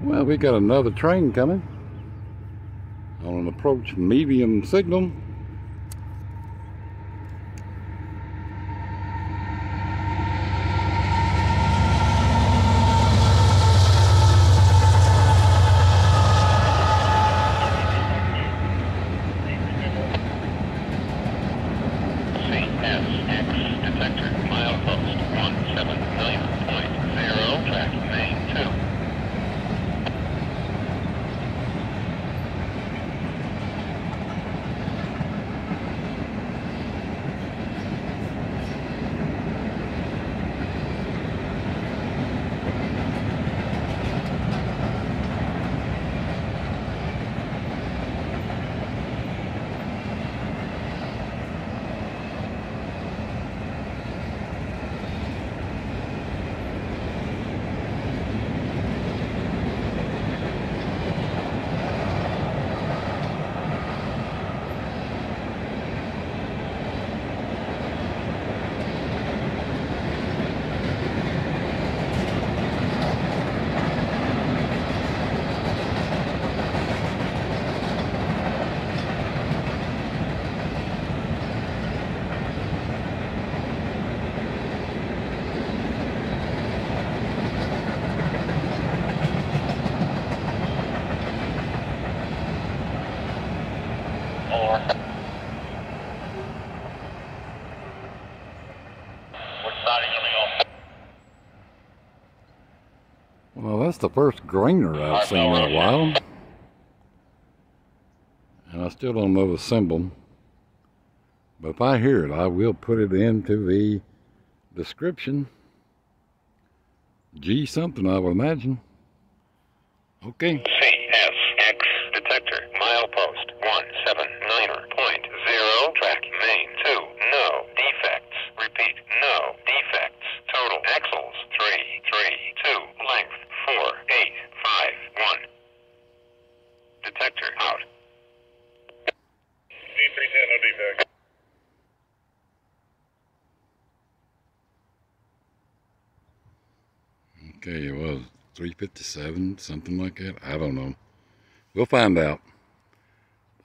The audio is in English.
Well, we got another train coming on an approach medium signal. CSX detector milepost 179.0 track main 2. Four. Which side are you gonna Well, that's the first grainer I've seen in a while. And I still don't know the symbol. But if I hear it, I will put it into the description. G something, I would imagine. Okay. CSX detector milepost 179.0 track main 2 no defects repeat no defects total axles 332 length 4851 detector out D310 no defect Okay, it was 357, something like that. I don't know. We'll find out.